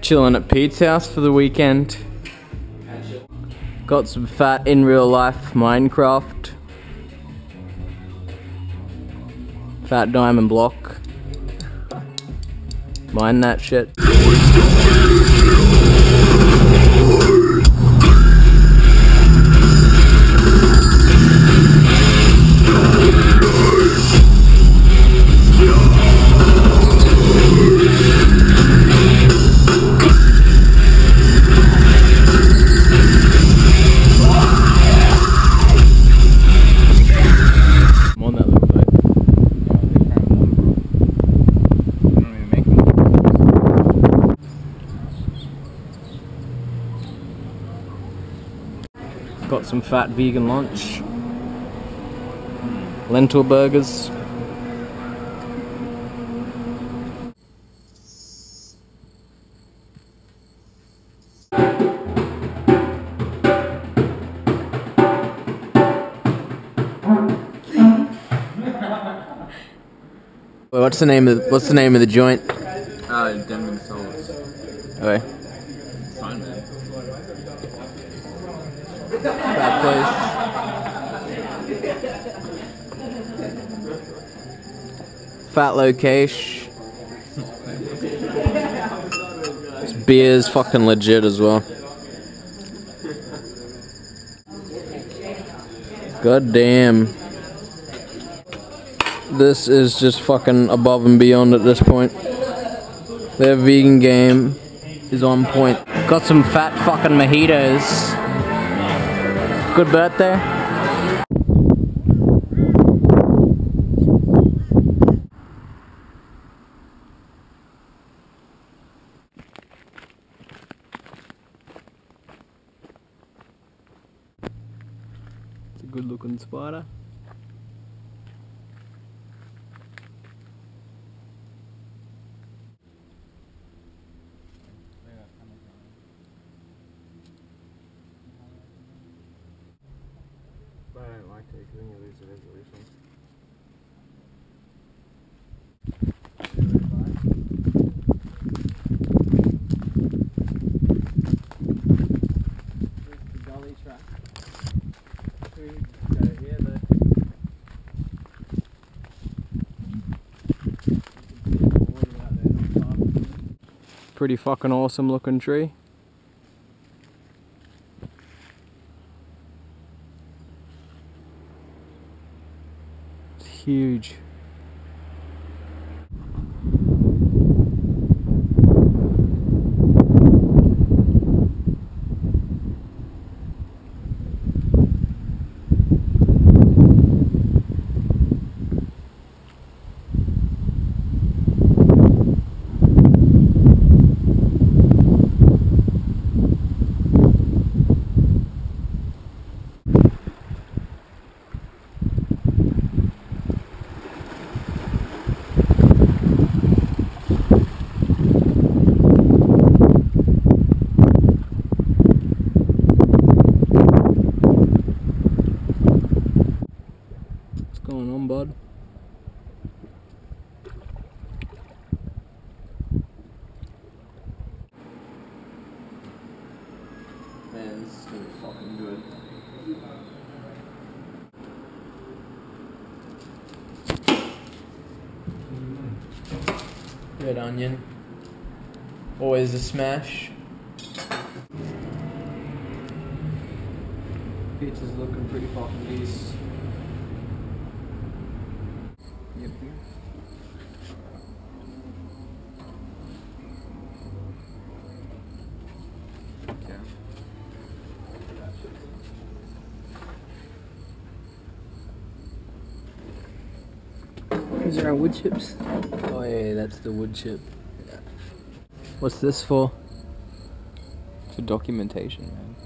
Chilling at Pete's house for the weekend. Got some fat in real life Minecraft. Fat diamond block. Mine that shit. Got some fat vegan lunch. Lentil burgers. What's the name of what's the name of the joint? Uh, Denman Souls. Okay. Fine, man. Fat place. Fat location. This beer's fucking legit as well. God damn. This is just fucking above and beyond at this point. Their vegan game is on point. Got some fat fucking mojitos. Good birthday. It's a good looking spider. I don't like it because then you lose the resolution. Pretty fucking awesome looking tree. It's huge. Going on, bud? Man, this is gonna be fucking good. Red onion. Always a smash. Pizza's looking pretty fucking decent. These are our wood chips. Oh yeah, that's the wood chip. What's this for? For documentation, man.